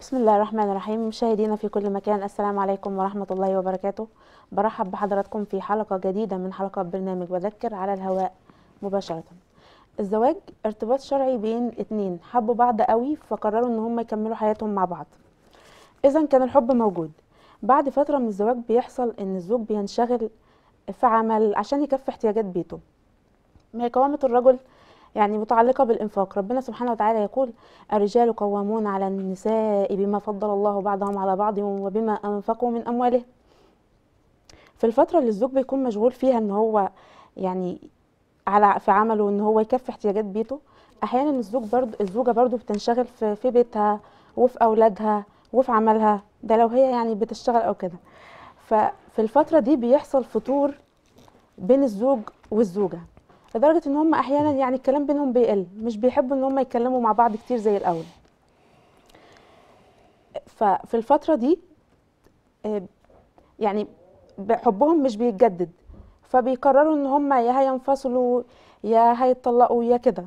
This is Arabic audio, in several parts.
بسم الله الرحمن الرحيم. مشاهدينا في كل مكان السلام عليكم ورحمة الله وبركاته. برحب بحضراتكم في حلقة جديدة من حلقات برنامج بذكر على الهواء مباشرة. الزواج ارتباط شرعي بين اتنين حبوا بعض قوي فقرروا إن هم يكملوا حياتهم مع بعض. اذا كان الحب موجود. بعد فترة من الزواج بيحصل إن الزوج بينشغل في عمل عشان يكفي احتياجات بيته. ما قوامة الرجل يعني متعلقة بالإنفاق. ربنا سبحانه وتعالى يقول الرجال قوامون على النساء بما فضل الله بعضهم على بعض وبما أنفقوا من أموالهم. في الفترة اللي الزوج بيكون مشغول فيها إن هو يعني على في عمله إن هو يكفي احتياجات بيته أحيانا الزوج برضو الزوجة برضو بتنشغل في, في بيتها وفي أولادها وفي عملها. ده لو هي يعني بتشتغل أو كده. ففي الفترة دي بيحصل فتور بين الزوج والزوجة. لدرجة إن هم أحيانا يعني الكلام بينهم بيقل مش بيحبوا إن هم يتكلموا مع بعض كتير زي الأول. ففي الفترة دي آه، يعني حبهم مش بيتجدد فبيقرروا إن هم يا هينفصلوا يا هيتطلقوا يا كده.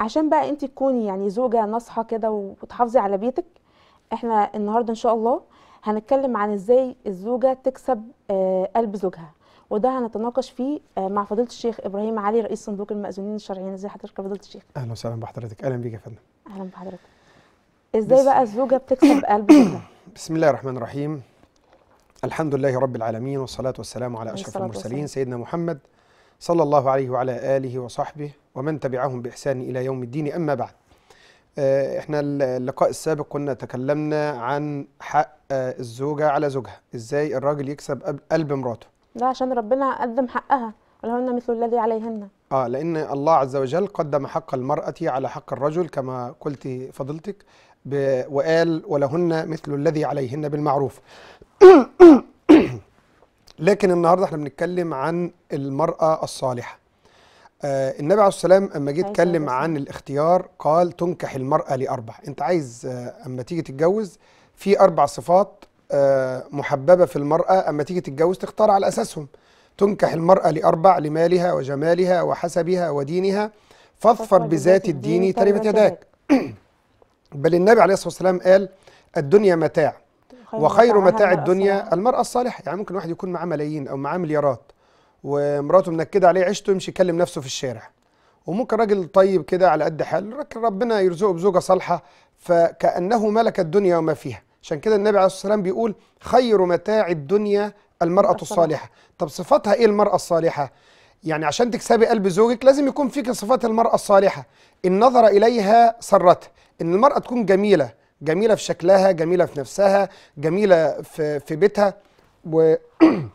عشان بقى انت تكوني يعني زوجة ناصحة كده وتحافظي على بيتك إحنا النهارده إن شاء الله هنتكلم عن إزاي الزوجة تكسب آه، قلب زوجها. وده هنتناقش فيه آه، مع فضيلة الشيخ إبراهيم علي رئيس صندوق المأذونين الشرعيين. ازي حضرتك يا فضيلة الشيخ؟ أهلا وسهلا بحضرتك. أهلا بيك يا فندم. أهلا بحضرتك. إزاي بس- بقى الزوجة بتكسب قلب بسم الله الرحمن الرحيم. الحمد لله رب العالمين والصلاة والسلام على الصلاة المرسلين والسلام. سيدنا محمد صلى الله عليه وعلى آله وصحبه ومن تبعهم بإحسان إلى يوم الدين. أما بعد آه، إحنا اللقاء السابق كنا تكلمنا عن حق آه، الزوجة على زوجها. إزاي الراجل يكسب قلب مراته. ده عشان ربنا قدم حقها ولهن مثل الذي عليهن. آه لأن الله عز وجل قدم حق المرأة على حق الرجل كما قلت فضيلتك ب- وقال ولهن مثل الذي عليهن بالمعروف. لكن النهارده إحنا بنتكلم عن المرأة الصالحة. آه النبي عليه والسلام أما جه اتكلم. عن الاختيار قال تنكح المرأة لأربع. أنت عايز آه أما تيجي تتجوز في أربع صفات محببة في المرأة أما تيجي تتجوز تختار على أساسهم. تنكح المرأة لأربع لمالها وجمالها وحسبها ودينها. فاظفر بذات الدين تربت يداك. بل النبي عليه الصلاة والسلام قال الدنيا متاع وخير متاع الدنيا الصالحة. المرأة الصالحة. يعني ممكن واحد يكون معاه ملايين أو معاه مليارات ومراته منكدة عليه عيشته يمشي يكلم نفسه في الشارع. وممكن راجل طيب كده على قد حال ربنا يرزقه بزوجة صالحة فكأنه ملك الدنيا وما فيها. عشان كده النبي عليه الصلاة والسلام بيقول خير متاع الدنيا الصالحة. الصالحة. طب صفاتها إيه المرأة الصالحة؟ يعني عشان تكسبي قلب زوجك لازم يكون فيك صفات المرأة الصالحة. إن نظر إليها سرته إن المرأة تكون جميلة جميلة في شكلها جميلة في نفسها جميلة في, في بيتها. وطبيعة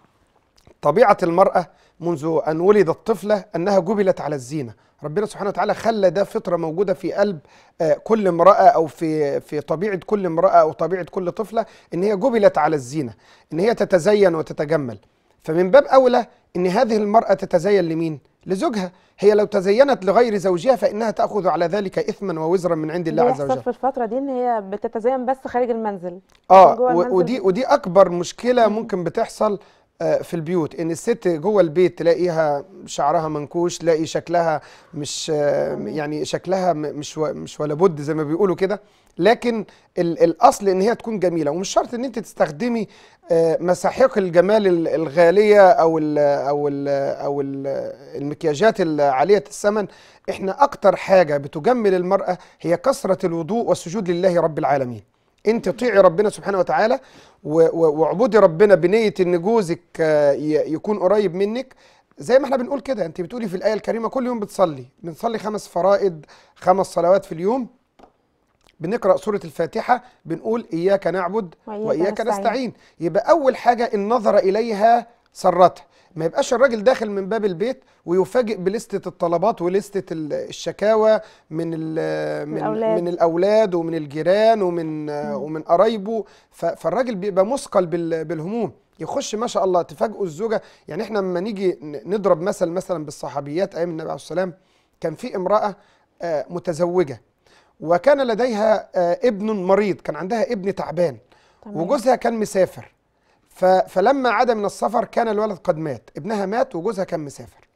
المرأة منذ أن ولدت طفلة أنها جبلت على الزينة. ربنا سبحانه وتعالى خلى ده فطرة موجودة في قلب آه، كل امرأة أو في في طبيعة كل امرأة أو طبيعة كل طفلة إن هي جبلت على الزينة إن هي تتزين وتتجمل. فمن باب أولى إن هذه المرأة تتزين لمين؟ لزوجها. هي لو تزينت لغير زوجها فإنها تأخذ على ذلك إثما ووزرا من عند الله عز وجل. في الفترة دي إن هي بتتزين بس خارج المنزل آه المنزل. ودي ودي أكبر مشكلة ممكن بتحصل في البيوت. إن الست جوه البيت تلاقيها شعرها منكوش تلاقي شكلها مش آه، يعني شكلها مش مش ولا بد زي ما بيقولوا كده. لكن ال- الأصل إن هي تكون جميلة. ومش شرط إن أنت تستخدمي آه، مساحيق الجمال ال- الغالية أو ال أو ال أو ال المكياجات العالية الثمن. إحنا أكتر حاجة بتجمل المرأة هي كثرة الوضوء والسجود لله رب العالمين. انت طيعي ربنا سبحانه وتعالى واعبدي ربنا بنية ان جوزك آه، يكون قريب منك. زي ما إحنا بنقول كده أنت بتقولي في الآية الكريمة كل يوم بتصلي. بنصلي خمس فرائض خمس صلوات في اليوم. بنقرأ سورة الفاتحة بنقول إياك نعبد وإياك نستعين. يبقى أول حاجة ان نظر إليها سرتها. ما يبقاش الراجل داخل من باب البيت ويفاجئ بلستة الطلبات ولستة ال- الشكاوى من من الأولاد. من الأولاد ومن الجيران ومن ومن قرايبه فالراجل بيبقى مثقل بال- بالهموم يخش ما شاء الله تفاجئوا الزوجة يعني إحنا لما نيجي نضرب مثل مثلا بالصحابيات أيام النبي عليه الصلاة والسلام كان في امرأة آه، متزوجة وكان لديها آه، ابن مريض كان عندها ابن تعبان. وجوزها كان مسافر فلما عاد من السفر كان الولد قد مات. ابنها مات وجوزها كان مسافر.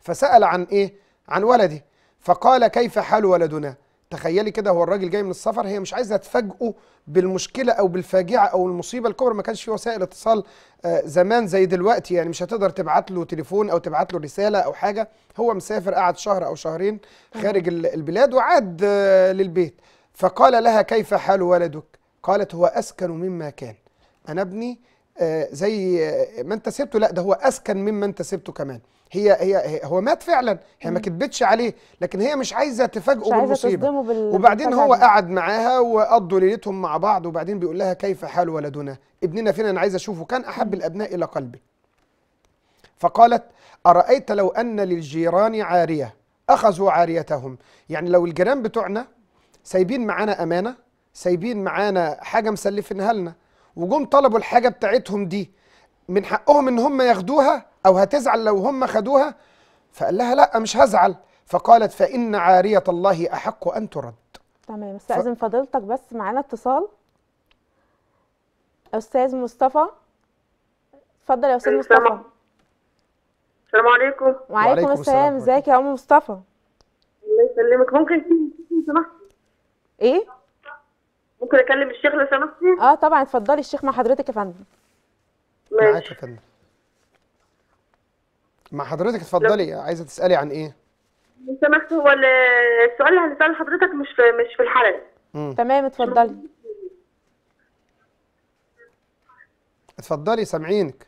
فسأل عن إيه؟ عن ولده. فقال كيف حال ولدنا؟ تخيلي كده هو الراجل جاي من السفر هي مش عايزة تفاجئه بالمشكلة أو بالفاجعة أو المصيبة الكبرى. ما كانش في وسائل اتصال آه، زمان زي دلوقتي. يعني مش هتقدر تبعت له تليفون أو تبعت له رسالة أو حاجة. هو مسافر قعد شهر أو شهرين خارج ال- البلاد وعاد آه، للبيت. فقال لها كيف حال ولدك؟ قالت هو أسكن مما كان. أنا ابني آه، زي آه، ما انت سبته لا ده هو اسكن مما انت سبته كمان. هي هي هو مات فعلا هي ما كدبتش عليه لكن هي مش عايزة تفاجئه بالمصيبة. بال وبعدين هو. قعد معاها وقضوا ليلتهم مع بعض وبعدين بيقول لها كيف حال ولدنا؟ ابننا فين؟ أنا عايز أشوفه. كان أحب الأبناء إلى قلبي. فقالت أرأيت لو أن للجيران عارية؟ أخذوا عاريتهم. يعني لو الجيران بتوعنا سايبين معانا أمانة سايبين معانا حاجة مسلفينها لنا وجم طلبوا الحاجة بتاعتهم دي من حقهم إن هم ياخدوها أو هتزعل لو هم خدوها؟ فقال لها لا مش هزعل. فقالت فإن عارية الله أحق أن ترد. تمام. استأذن فضيلتك بس معانا اتصال. أستاذ مصطفى. اتفضل يا أستاذ السلام مصطفى. السلام عليكم. وعليكم وعليكم السلام. إزيك يا أم مصطفى؟ الله يسلمك. ممكن سمحت إيه؟ ممكن أكلم الشيخ لو سمحتي آه طبعا. اتفضلي الشيخ مع حضرتك يا فندم. معاك ماشي يا فندم. مع حضرتك اتفضلي. عايزة تسألي عن إيه؟ لو سمحت هو ال- السؤال اللي هنسأله لحضرتك مش في مش في الحلقة. مم. تمام اتفضلي. اتفضلي سامعينك.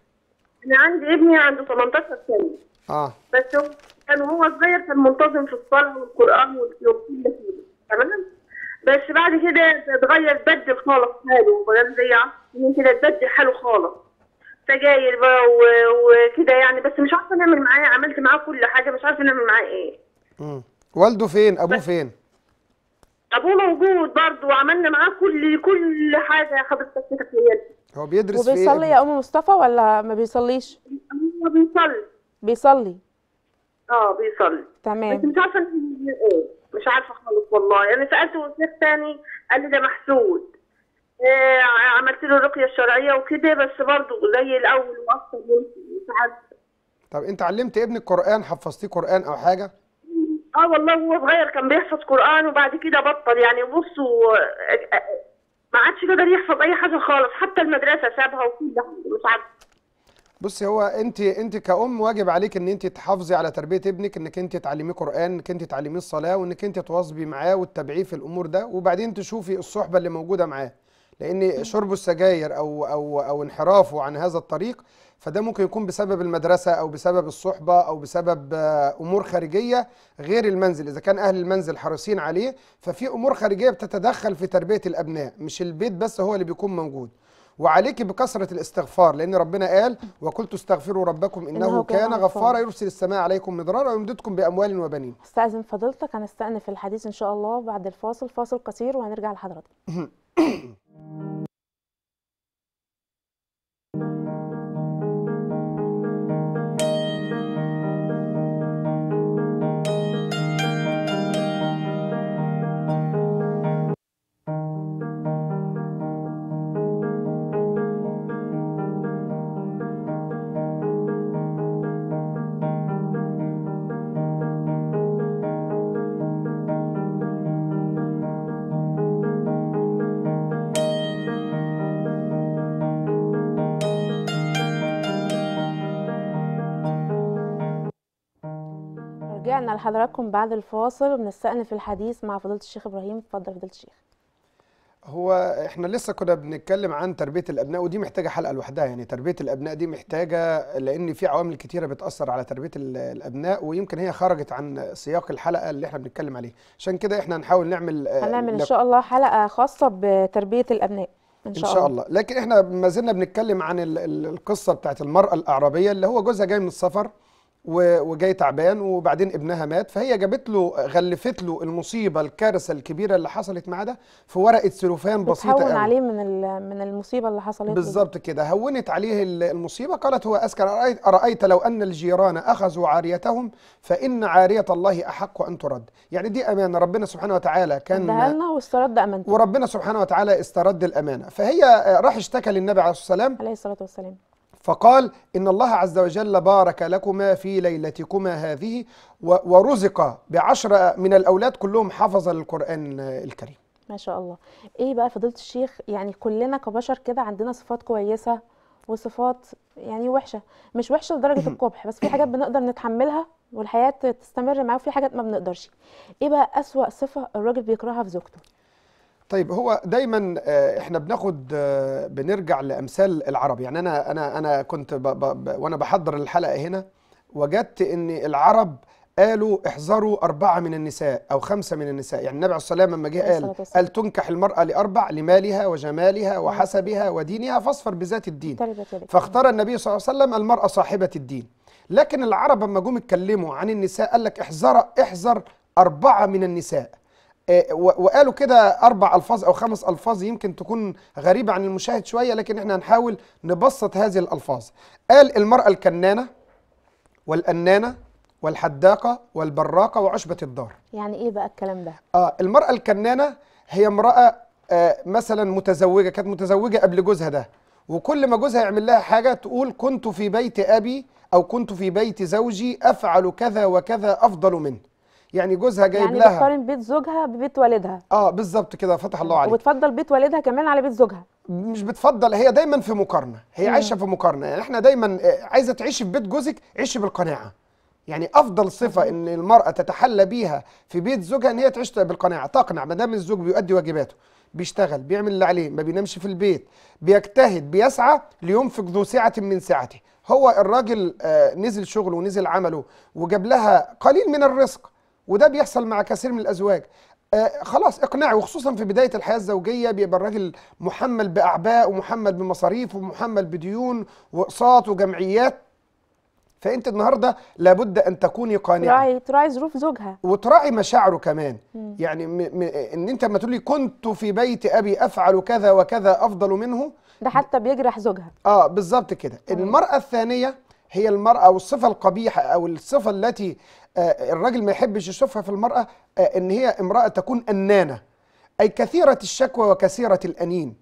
أنا عندي ابني عنده 18 سنة. آه. بس هو كان وهو صغير كان منتظم في الصلاة والقرآن وكل كده تمام؟ بس بعد كده اتغير بدل خالص حاله بقى زي 10 سنين كده اتبدل حاله خالص. سجاير بقى وكده يعني بس مش عارفة نعمل معاه عملت معاه كل حاجة مش عارفة نعمل معاه إيه. مم. والده فين؟ أبوه فين؟ أبوه موجود برضه وعملنا معاه كل كل حاجة حضرتك كده تخيل هو بيدرس في إيه وبيصلي ابنك؟ يا أم مصطفى ولا ما بيصليش؟ هو بيصلي. بيصلي. آه بيصلي. بس تمام مش عارفة إيه. مش عارفة خالص والله. أنا سالته شيخ تاني قال لي ده محسود. آه عملت له الرقية الشرعية وكده بس برضه زي الأول وأكتر مش عارفة. طب أنت علمت ابنك قران حفظتيه قرآن أو حاجة؟ آه والله هو صغير كان بيحفظ قرآن وبعد كده بطل. يعني بصوا آه، آه، ما عادش قادر يحفظ أي حاجة خالص. حتى المدرسة سابها وكل حاجة مش عارف بصي هو انت انت كأم واجب عليك ان انت تحافظي على تربية ابنك انك انت تعلميه قرآن انك انت تعلميه الصلاة وانك انت تواظبي معاه وتتابعيه في الأمور ده وبعدين تشوفي الصحبة اللي موجودة معاه. لأن شرب السجاير أو أو أو انحرافه عن هذا الطريق فده ممكن يكون بسبب المدرسة أو بسبب الصحبة أو بسبب أمور خارجية غير المنزل. إذا كان أهل المنزل حريصين عليه ففي أمور خارجية بتتدخل في تربية الأبناء مش البيت بس هو اللي بيكون موجود. وعليك بكثرة الاستغفار لأن ربنا قال وقلت استغفروا ربكم إنه, إنه كان غفارا. يرسل السماء عليكم مدرارا ويمددكم بأموال وبنين استأذن فضيلتك هنستأنف الحديث إن شاء الله بعد الفاصل فاصل قصير وهنرجع لحضرتك لحضراتكم بعد الفاصل وبنستأنف الحديث مع فضيلة الشيخ إبراهيم. اتفضل فضيلة الشيخ. هو إحنا لسه كنا بنتكلم عن تربية الأبناء ودي محتاجة حلقة لوحدها. يعني تربية الأبناء دي محتاجة لأن في عوامل كتيرة بتأثر على تربية ال- الأبناء ويمكن هي خرجت عن سياق الحلقة اللي إحنا بنتكلم عليه. عشان كده إحنا هنحاول نعمل آه، هنعمل إن شاء الله حلقة خاصة بتربية الأبناء إن إن شاء, شاء الله. لكن إحنا ما زلنا بنتكلم عن ال- ال- القصة بتاعت المرأة الأعرابية اللي هو جوزها جاي من السفر. وجاي تعبان وبعدين ابنها مات. فهي جابت له غلفت له المصيبة الكارثة الكبيرة اللي حصلت معاه ده في ورقة سلوفان بسيطة قوي. عليه من من المصيبة اللي حصلت. بالظبط كده. هونت عليه ال- المصيبة. قالت هو اسكن أرأيت, ارايت لو أن الجيران أخذوا عاريتهم فإن عارية الله أحق أن ترد. يعني دي أمانة. ربنا سبحانه وتعالى كان اداها لنا واسترد أمانته. وربنا سبحانه وتعالى استرد الأمانة. فهي راح اشتكى للنبي عليه الصلاة والسلام عليه الصلاة والسلام. فقال إن الله عز وجل بارك لكما في ليلتكما هذه ورزق بعشرة من الأولاد كلهم حفظ القرآن الكريم. ما شاء الله. إيه بقى فضيلة الشيخ؟ يعني كلنا كبشر كده عندنا صفات كويسة وصفات يعني وحشة. مش وحشة لدرجة القبح بس في حاجات بنقدر نتحملها والحياة تستمر معاه وفي حاجات ما بنقدرش. إيه بقى أسوأ صفة الراجل بيكرهها في زوجته؟ طيب هو دايما آه، إحنا بناخد آه، بنرجع لأمثال العرب. يعني أنا أنا أنا كنت ب ب ب وأنا بحضر الحلقة هنا وجدت إن العرب قالوا احذروا أربعة من النساء أو خمسة من النساء. يعني النبي عليه الصلاة والسلام لما جه قال الصلاة. قال تنكح المرأة لأربع لمالها وجمالها وحسبها ودينها فاصفر بذات الدين. تربت يدك فاختار النبي صلى الله عليه وسلم المرأة صاحبة الدين. لكن العرب لما جم اتكلموا عن النساء قال لك احذر احذر أربعة من النساء. وقالوا كده أربع ألفاظ أو خمس ألفاظ يمكن تكون غريبة عن المشاهد شوية لكن إحنا هنحاول نبسط هذه الألفاظ. قال المرأة الكنانة والأنانة والحداقة والبراقة وعشبة الدار. يعني إيه بقى الكلام ده؟ آه المرأة الكنانة هي امرأة آه مثلا متزوجة كانت متزوجة قبل جوزها ده وكل ما جوزها يعمل لها حاجة تقول كنت في بيت أبي أو كنت في بيت زوجي أفعل كذا وكذا أفضل منه. يعني جوزها جايب يعني لها. بتقارن بيت زوجها ببيت والدها. آه بالظبط كده فتح الله عليك. وبتفضل بيت والدها كمان على بيت زوجها. مش بتفضل هي دايما في مقارنة. هي مم. عايشة في مقارنة. يعني إحنا دايما آه، عايزة تعيشي في بيت جوزك عيشي بالقناعة. يعني أفضل صفة إن المرأة تتحلى بيها في بيت زوجها إن هي تعيش بالقناعة. تقنع ما دام الزوج بيؤدي واجباته. بيشتغل بيعمل اللي عليه ما بينامش في البيت. بيجتهد بيسعى لينفق ذو سعة من سعته. هو الراجل آه، نزل شغله ونزل عمله وجاب لها قليل من الرزق. وده بيحصل مع كثير من الأزواج. آه خلاص اقنعي وخصوصا في بداية الحياة الزوجية بيبقى الراجل محمل بأعباء ومحمل بمصاريف ومحمل بديون وأقساط وجمعيات. فأنت النهارده لابد أن تكوني قانعة. تراعي تراعي ظروف زوجها. وتراعي مشاعره كمان. مم. يعني م م إن أنت لما تقولي كنت في بيت أبي أفعل كذا وكذا أفضل منه ده حتى بيجرح زوجها. آه بالظبط كده. المرأة الثانية هي المرأة أو الصفة القبيحة أو الصفة التي آه الراجل ما يحبش يشوفها في المرأة آه إن هي امرأة تكون أنانة. أي كثيرة الشكوى وكثيرة الأنين.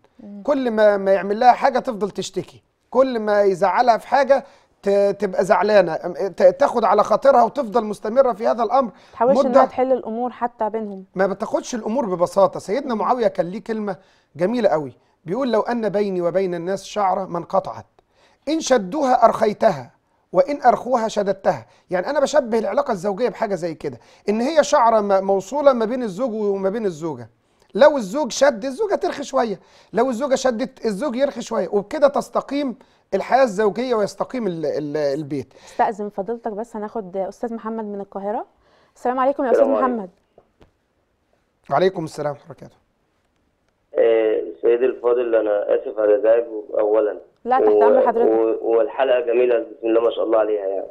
كل ما ما يعمل لها حاجة تفضل تشتكي. كل ما يزعلها في حاجة تبقى ت- تاخد على خاطرها وتفضل مستمرة في هذا الأمر تحاولش مدة انها تحل الأمور حتى بينهم. ما بتاخدش الأمور ببساطة. سيدنا معاوية كان ليه كلمة جميلة قوي. بيقول لو أن بيني وبين الناس شعرة ما انقطعت إن شدوها أرخيتها. وإن أرخوها شددتها. يعني أنا بشبه العلاقة الزوجية بحاجة زي كده إن هي شعرة موصولة ما بين الزوج وما بين الزوجة. لو الزوج شد الزوجة ترخي شوية. لو الزوجة شدت الزوج يرخي شوية. وبكده تستقيم الحياة الزوجية ويستقيم ال- ال- البيت. استأذن فضيلتك بس هناخد أستاذ محمد من القاهرة. السلام عليكم يا أستاذ. محمد. وعليكم السلام ورحمة الله. وبركاته آه، سيدي الفاضل أنا آسف على ازعاج اولا لا تحت أمر حضرتك. و- والحلقة جميلة بسم الله ما شاء الله عليها يعني.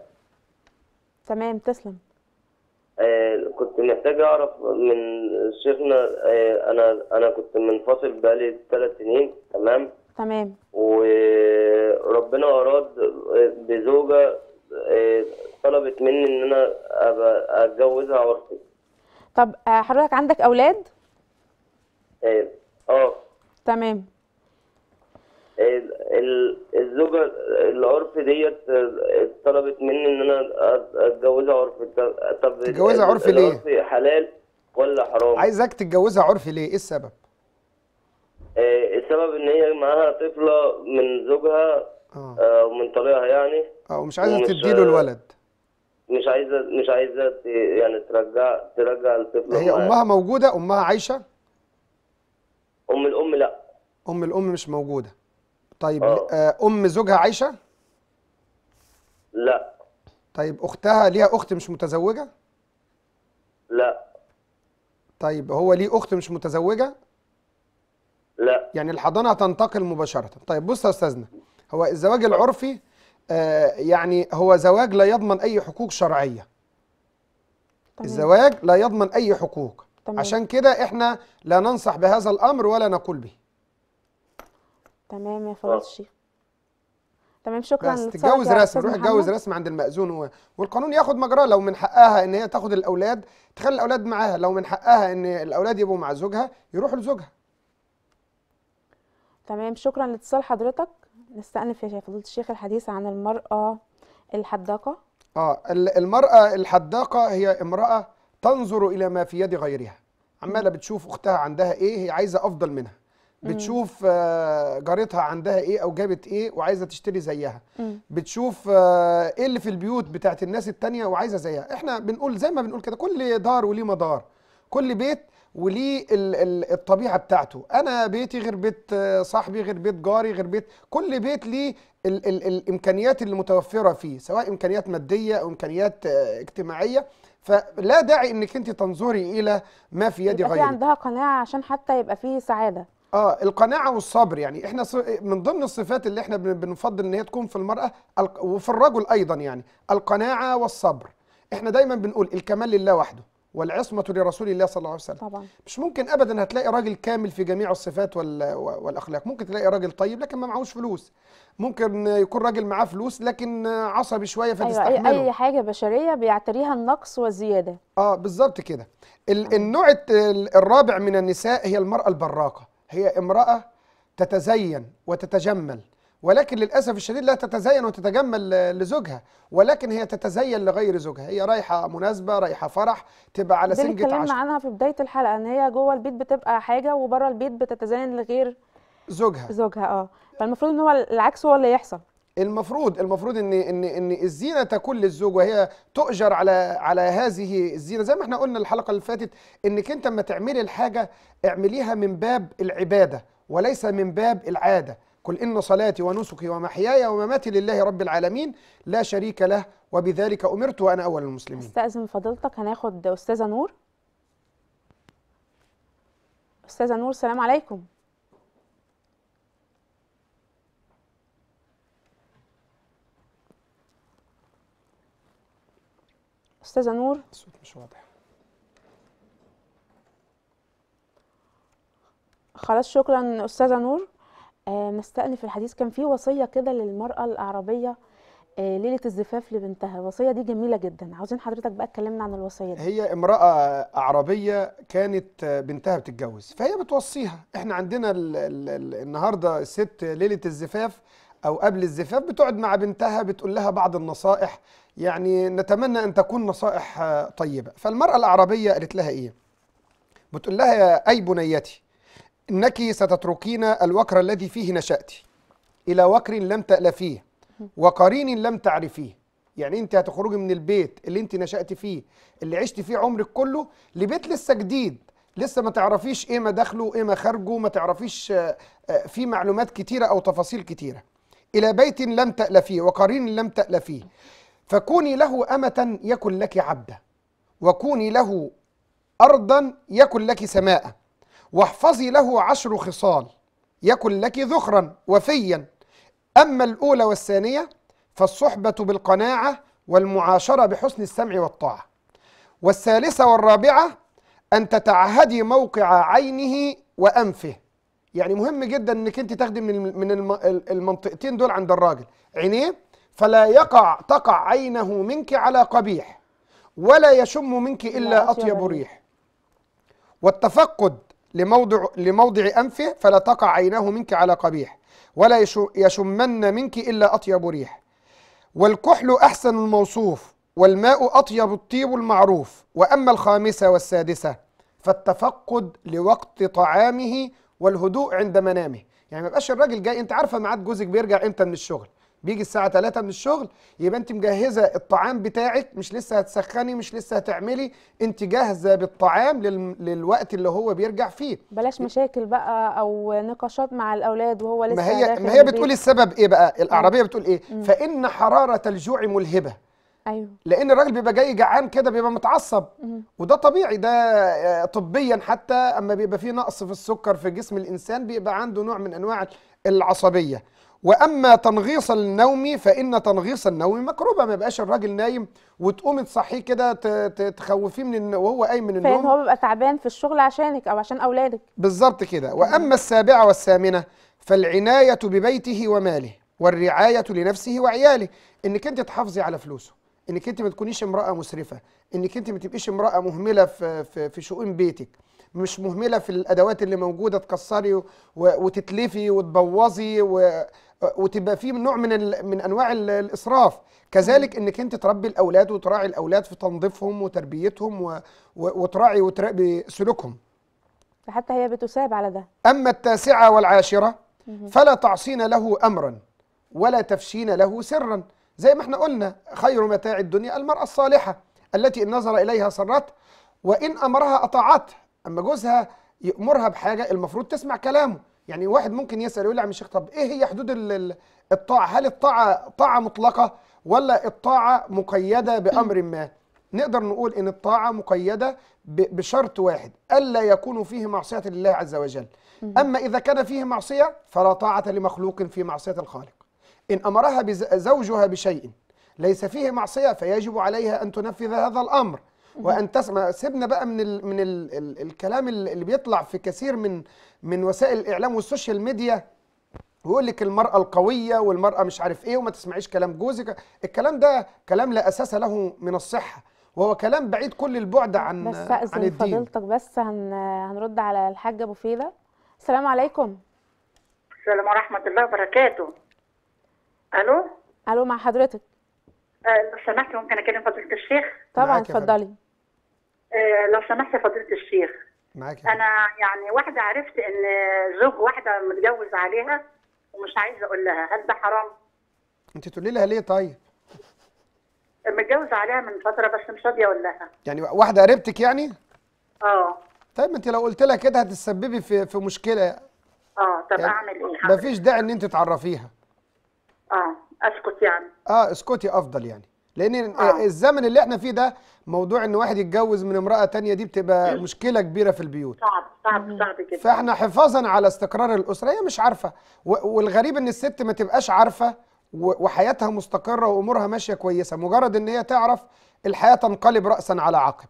تمام تسلم. آه، كنت محتاج أعرف من شيخنا آه، أنا أنا كنت منفصل بقالي ثلاث سنين تمام؟ تمام. وربنا أراد بزوجة آه، طلبت مني إن أنا أبقى أتجوزها عرفي. طب آه، حضرتك عندك أولاد؟ آه آه. تمام. ال- ال- الزوجة العرف ديت طلبت مني إن أنا أتجوزها عرف. طب- تتجوزها عرف ليه؟ حلال ولا حرام؟ عايزك تتجوزها عرفي ليه؟ إيه السبب؟ آه، السبب إن هي معاها طفلة من زوجها آه. آه، ومن طريقها يعني. آه ومش عايزة تديله الولد. مش عايزة مش عايزة ت- يعني ترجع ترجع الطفل هي أمها موجودة؟ أمها عايشة؟ أم الأم لا. أم الأم مش موجودة. طيب آه. آه، أم زوجها عايشة؟ لا. طيب أختها ليها أخت مش متزوجة؟ لا. طيب هو ليه أخت مش متزوجة؟ لا. يعني الحضانة هتنتقل مباشرة. طيب بص يا أستاذنا هو الزواج العرفي آه يعني هو زواج لا يضمن أي حقوق شرعية. تمام. الزواج لا يضمن أي حقوق. تمام. عشان كده إحنا لا ننصح بهذا الأمر ولا نقول به. تمام يا فضيلة آه. الشيخ. تمام شكرا. بس تتجوز أستاذ روح. اتجوز رسمي عند المأذون و... والقانون ياخد مجراه لو من حقها إن هي تاخد الأولاد تخلي الأولاد معاها. لو من حقها إن الأولاد يبقوا مع زوجها يروحوا لزوجها. تمام شكرا لاتصال حضرتك. نستأنف يا فضيلة الشيخ الحديث عن المرأة الحداقة. آه ال- المرأة الحداقة هي امرأة تنظر إلى ما في يد غيرها. عمالة بتشوف أختها عندها إيه هي عايزة أفضل منها. بتشوف آه، جارتها عندها إيه أو جابت إيه وعايزة تشتري زيها. بتشوف آه، إيه اللي في البيوت بتاعت الناس التانية وعايزة زيها. إحنا بنقول زي ما بنقول كده كل دار وليه مدار. كل بيت وليه ال- ال- الطبيعة بتاعته. أنا بيتي غير بيت آه، صاحبي غير بيت جاري غير بيت. كل بيت ليه ال ال الإمكانيات اللي متوفرة فيه سواء إمكانيات مادية أو إمكانيات آه، اجتماعية. فلا داعي إنك أنت تنظري إلى ما في يد في غيرك. عندها قناعة عشان حتى يبقى فيه سعادة. آه القناعة والصبر. يعني إحنا من ضمن الصفات اللي إحنا بن- بنفضل إن هي تكون في المرأة وفي الرجل أيضا يعني القناعة والصبر. إحنا دايما بنقول الكمال لله وحده والعصمة لرسول الله صلى الله عليه وسلم. طبعا. مش ممكن ابدا هتلاقي راجل كامل في جميع الصفات وال- والأخلاق. ممكن تلاقي راجل طيب لكن ما معهوش فلوس. ممكن يكون راجل معاه فلوس لكن عصبي شوية أيوة فتستحمله أي, أي حاجة بشرية بيعتريها النقص والزيادة. آه بالظبط كده. ال- النوع الرابع من النساء هي المرأة البراقة. هي امرأة تتزين وتتجمل ولكن للأسف الشديد لا تتزين وتتجمل لزوجها ولكن هي تتزين لغير زوجها. هي رايحة مناسبة رايحة فرح تبقى على سنجة اتكلمنا عشر عنها في بداية الحلقة إن هي جوه البيت بتبقى حاجة وبره البيت بتتزين لغير زوجها. زوجها آه. فالمفروض إن هو العكس هو اللي يحصل. المفروض المفروض إن إن إن الزينة تكون للزوج وهي تؤجر على على هذه الزينة. زي ما إحنا قلنا الحلقة اللي فاتت إنك أنت لما تعملي الحاجة اعمليها من باب العبادة وليس من باب العادة. قل إن صلاتي ونسكي ومحياي ومماتي لله رب العالمين لا شريك له وبذلك أمرت وأنا أول المسلمين. أستأذن فضيلتك هناخد أستاذة نور؟ أستاذة نور السلام عليكم. أستاذة نور. الصوت مش واضح. خلاص شكرا أستاذة نور. آه نستأنف الحديث. كان في وصية كده للمرأة الأعرابية آه ليلة الزفاف لبنتها. الوصية دي جميلة جدا. عاوزين حضرتك بقى تكلمنا عن الوصية دي. هي امرأة أعرابية كانت بنتها بتتجوز فهي بتوصيها. إحنا عندنا ال ال ال النهاردة الست ليلة الزفاف أو قبل الزفاف بتقعد مع بنتها بتقول لها بعض النصائح. يعني نتمنى أن تكون نصائح طيبة. فالمرأة الأعرابية قالت لها إيه؟ بتقول لها أي بنيتي إنك ستتركين الوكر الذي فيه نشأت إلى وكر لم تألفيه وقرين لم تعرفيه. يعني أنت هتخرجي من البيت اللي أنت نشأت فيه اللي عشت فيه عمرك كله لبيت لسه جديد. لسه ما تعرفيش إيه مداخله إيه مخارجه ما تعرفيش آه، آه، فيه معلومات كتيرة أو تفاصيل كتيرة. إلى بيت لم تألفيه وقرين لم تألفيه فكوني له أمة يكن لك عبدا وكوني له أرضا يكن لك سماء واحفظي له عشر خصال يكن لك ذخرا وفيا. أما الأولى والثانية فالصحبة بالقناعة والمعاشرة بحسن السمع والطاعة. والثالثة والرابعة أن تتعهدي موقع عينه وأنفه. يعني مهم جدا إنك أنت تاخدي من من الم- المنطقتين دول عند الراجل. عينيه؟ فلا يقع تقع عينه منك على قبيح ولا يشم منك إلا أطيب ريح. والتفقد لموضع لموضع أنفه فلا تقع عيناه منك على قبيح ولا يشمن منك إلا أطيب ريح. والكحل أحسن الموصوف والماء أطيب الطيب المعروف. وأما الخامسة والسادسة فالتفقد لوقت طعامه والهدوء عند منامه. يعني ما يبقاش الراجل جاي انت عارفة ميعاد جوزك بيرجع إمتى من الشغل؟ بيجي الساعة 3 من الشغل يبقى انت مجهزة الطعام بتاعك مش لسه هتسخني مش لسه هتعملي انت جاهزة بالطعام لل... للوقت اللي هو بيرجع فيه. بلاش مشاكل بقى أو نقاشات مع الأولاد وهو لسه ما هي ما هي البيت. بتقول السبب إيه بقى؟ الأعرابية بتقول إيه؟ فإن حرارة الجوع ملهبة. أيوه. لأن الراجل بيبقى جاي جعان كده بيبقى متعصب. وده طبيعي ده آه، طبيا حتى أما بيبقى فيه نقص في السكر في جسم الإنسان بيبقى عنده نوع من أنواع العصبية. وأما تنغيص النوم فإن تنغيص النوم مكروبة. ما يبقاش الراجل نايم وتقومي تصحيه كده تخوفيه من وهو قايم من فان النوم. هو بيبقى تعبان في الشغل عشانك أو عشان أولادك. بالظبط كده. وأما السابعة والثامنة فالعناية ببيته وماله والرعاية لنفسه وعياله إنك أنت تحافظي على فلوسه. إنك أنت ما تكونيش امرأة مسرفة إنك أنت ما تبقيش امرأة مهملة في في, في شؤون بيتك. مش مهملة في الأدوات اللي موجودة تكسري وتتلفي وتبوظي و وتبقى في نوع من ال- من أنواع ال- الإسراف. كذلك إنك أنت تربي الأولاد وتراعي الأولاد في تنظيفهم وتربيتهم وتراعي وتراقبي سلوكهم. حتى هي بتساب على ده. أما التاسعة والعاشرة فلا تعصين له امرا ولا تفشين له سرا. زي ما إحنا قلنا خير متاع الدنيا المرأة الصالحة التي إن نظر إليها سرت وإن أمرها اطاعته أما جوزها يأمرها بحاجة المفروض تسمع كلامه. يعني واحد ممكن يسأل يقول لي يا عم الشيخ طب إيه هي حدود ال- ال- الطاعة؟ هل الطاعة طاعة مطلقة ولا الطاعة مقيدة بأمر ما؟ نقدر نقول إن الطاعة مقيدة ب- بشرط واحد ألا يكون فيه معصية لله عز وجل. أما إذا كان فيه معصية فلا طاعة لمخلوق في معصية الخالق. إن أمرها بز- زوجها بشيء ليس فيه معصية فيجب عليها أن تنفذ هذا الأمر. وأن تسمع سيبنا بقى من ال من ال ال الكلام اللي بيطلع في كثير من من وسائل الإعلام وال social media ويقول لك المرأة القوية والمرأة مش عارف إيه وما تسمعيش كلام جوزك. الكلام ده كلام لا أساس له من الصحة وهو كلام بعيد كل البعد عن بس عن الدين. فضيلتك بس هن... هنرد على الحاجة أبو فيده السلام عليكم. السلام ورحمة الله وبركاته. ألو؟ ألو مع حضرتك آه لو سمحت ممكن أكلم فضيلة الشيخ؟ طبعا. اتفضلي آه لو سمحت يا فضيلة الشيخ، معاك يا أنا يعني واحدة عرفت إن زوج واحدة متجوز عليها ومش عايزة أقول لها، هل ده حرام؟ أنت تقولي لها ليه طيب متجوز عليها من فترة بس مش راضية أقول لها. يعني واحدة قريبتك يعني أه طيب ما أنت لو قلت لها كده هتسببي في في مشكلة أه طب يعني أعمل إيه؟ حضرتك؟ مفيش داعي إن أنت تعرفيها أه أسكت يعني. آه اسكتي أفضل يعني. لأن آه. الزمن اللي إحنا فيه ده موضوع إن واحد يتجوز من امرأة تانية دي بتبقى مشكلة كبيرة في البيوت. صعب صعب صعب جدا. فإحنا حفاظا على استقرار الأسرة هي مش عارفة. والغريب إن الست ما تبقاش عارفة وحياتها مستقرة وأمورها ماشية كويسة مجرد إن هي تعرف الحياة تنقلب راسا على عقب.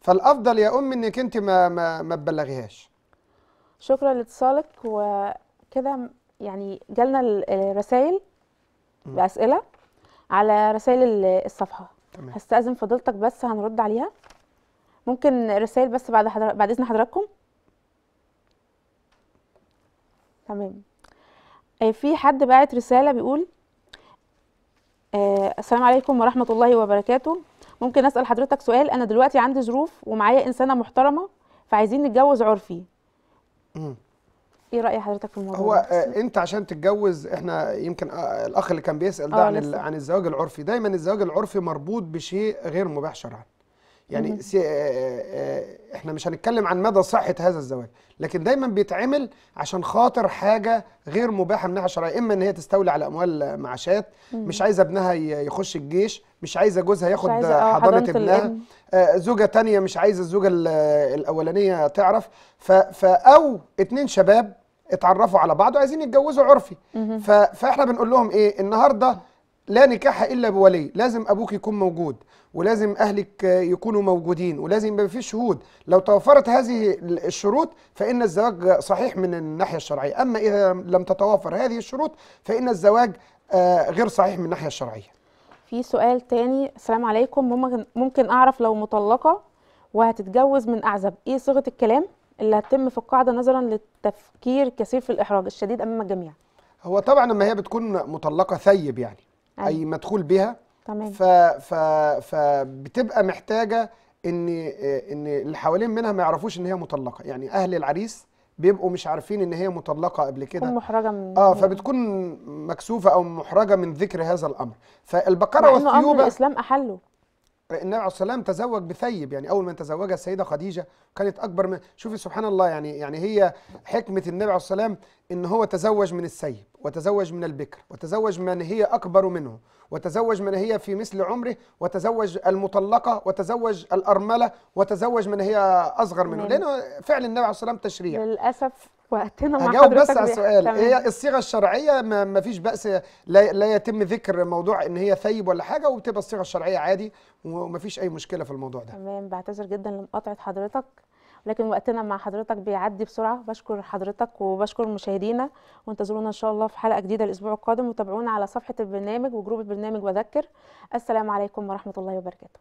فالأفضل يا ام إنك أنت ما ما, ما تبلغيهاش. شكرا لاتصالك وكده يعني جالنا ال- الرسائل بأسئلة على رسائل ال- الصفحة. تمام. هستأذن فضيلتك بس هنرد عليها. ممكن رسائل بس بعد حضر... بعد إذن حضراتكم؟ تمام. آه، في حد باعت رسالة بيقول آه، السلام عليكم ورحمة الله وبركاته. ممكن أسأل حضرتك سؤال؟ أنا دلوقتي عندي ظروف ومعايا إنسانة محترمة فعايزين نتجوز عرفي. إيه رأي حضرتك في الموضوع هو ده؟ آه، انت عشان تتجوز إحنا يمكن آه، الأخ اللي كان بيسأل ده آه، عن. عن الزواج العرفي دايما الزواج العرفي مربوط بشيء غير مباح شرعا يعني سي آه، آه، إحنا مش هنتكلم عن مدى صحة هذا الزواج لكن دايما بيتعمل عشان خاطر حاجة غير مباحة من ناحية شرعية. إما إن هي تستولي على أموال معاشات مش عايزة ابنها يخش الجيش مش عايزة جوزها ياخد عايزة- آه، حضانة ابنها. آه، زوجة تانية مش عايزة الزوجة ال- الأولانية تعرف. ف... ف أو اتنين شباب اتعرفوا على بعض وعايزين يتجوزوا عرفي. ف... فإحنا بنقول لهم إيه؟ النهارده لا نكاح إلا بولي. لازم أبوك يكون موجود ولازم أهلك يكونوا موجودين ولازم يبقى في شهود. لو توفرت هذه ال- الشروط فإن الزواج صحيح من الناحية الشرعية. أما إذا لم تتوافر هذه الشروط فإن الزواج آه، غير صحيح من الناحية الشرعية. في سؤال تاني. السلام عليكم. ممكن ممكن أعرف لو مطلقة وهتتجوز من أعزب. إيه صيغة الكلام اللي هتتم في القاعدة نظرا للتفكير الكثير في الإحراج الشديد أمام الجميع؟ هو طبعا لما هي بتكون مطلقة ثيب يعني. أيوة. اي مدخول بها تمام. ف ف فبتبقى محتاجة إن إن اللي حوالين منها ما يعرفوش إن هي مطلقة. يعني أهل العريس بيبقوا مش عارفين إن هي مطلقة قبل كده. محرجة من آه فبتكون مكسوفة أو محرجة من ذكر هذا الأمر. فالبقرة والثيوبة الإسلام أحله. النبي عليه الصلاة والسلام تزوج بثيب. يعني أول من تزوجها السيدة خديجة كانت أكبر من شوفي سبحان الله يعني يعني هي حكمة النبي عليه الصلاة والسلام إن هو تزوج من السيب وتزوج من البكر وتزوج من هي أكبر منه وتزوج من هي في مثل عمره وتزوج المطلقة وتزوج الأرملة وتزوج من هي أصغر منه. تمام. لأنه فعل النبي عليه الصلاة والسلام تشريع. للأسف وقتنا مع حضرتك بس على السؤال. هي الصيغة الشرعية ما ما فيش بأس لا, لا يتم ذكر موضوع إن هي ثيب ولا حاجة وبتبقى الصيغة الشرعية عادي وما فيش أي مشكلة في الموضوع ده. تمام. بعتذر جدا لمقاطعة حضرتك. لكن وقتنا مع حضرتك بيعدي بسرعة. بشكر حضرتك وبشكر مشاهدينا وانتظرونا إن شاء الله في حلقة جديدة الأسبوع القادم. وتابعونا على صفحة البرنامج وجروب البرنامج وذكر. السلام عليكم ورحمة الله وبركاته.